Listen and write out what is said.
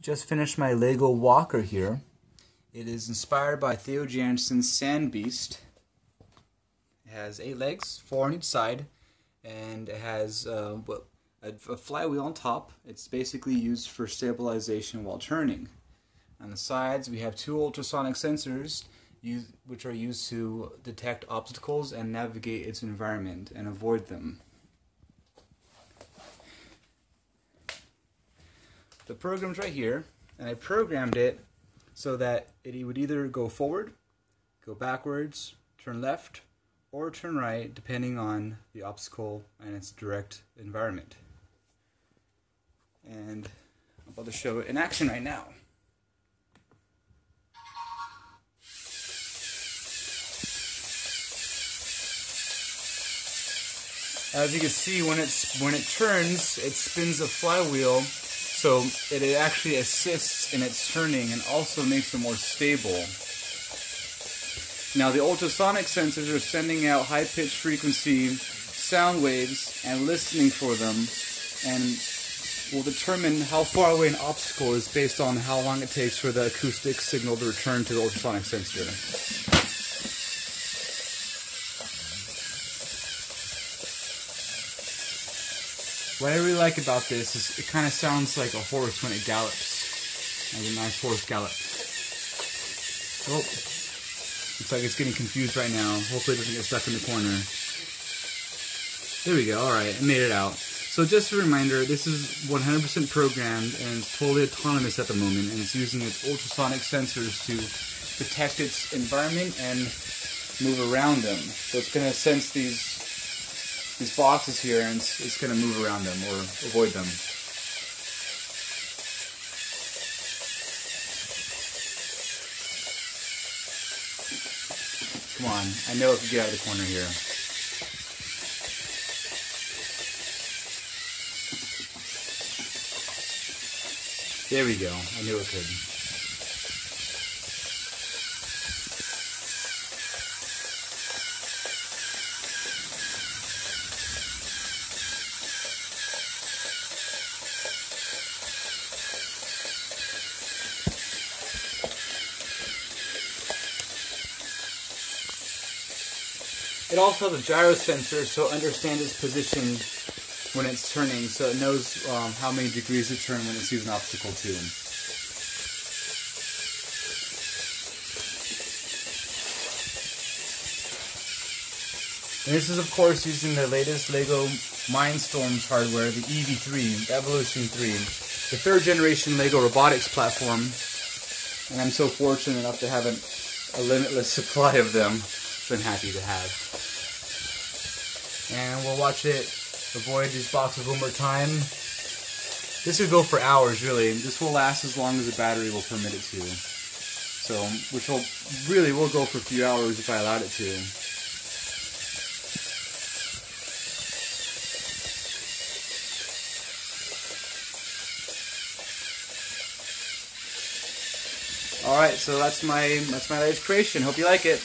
just finished my Lego walker here. It is inspired by Theo Jansen's Sand Beast. It has eight legs, four on each side, and it has uh, a, a flywheel on top. It's basically used for stabilization while turning. On the sides, we have two ultrasonic sensors, which are used to detect obstacles and navigate its environment and avoid them. The program's right here, and I programmed it so that it would either go forward, go backwards, turn left, or turn right, depending on the obstacle and its direct environment. And I'm about to show it in action right now. As you can see, when it's when it turns, it spins a flywheel so it actually assists in its turning and also makes it more stable. Now the ultrasonic sensors are sending out high-pitched frequency sound waves and listening for them and will determine how far away an obstacle is based on how long it takes for the acoustic signal to return to the ultrasonic sensor. What I really like about this is it kind of sounds like a horse when it gallops. Like a nice horse gallop. Oh, looks like it's getting confused right now. Hopefully it doesn't get stuck in the corner. There we go, alright, I made it out. So just a reminder, this is 100% programmed and it's totally autonomous at the moment and it's using its ultrasonic sensors to detect its environment and move around them. So it's going to sense these these boxes here and it's, it's going to move around them or avoid them. Come on, I know it could get out of the corner here. There we go, I knew it could. It also has a gyro sensor, so it understands its position when it's turning, so it knows um, how many degrees to turn when it sees an obstacle too. And this is of course using the latest LEGO Mindstorms hardware, the EV3, Evolution 3, the third generation LEGO robotics platform. And I'm so fortunate enough to have an, a limitless supply of them been happy to have. And we'll watch it avoid these boxes one more time. This could go for hours, really. This will last as long as the battery will permit it to. So, which will really will go for a few hours if I allowed it to. All right, so that's my that's my latest creation. Hope you like it.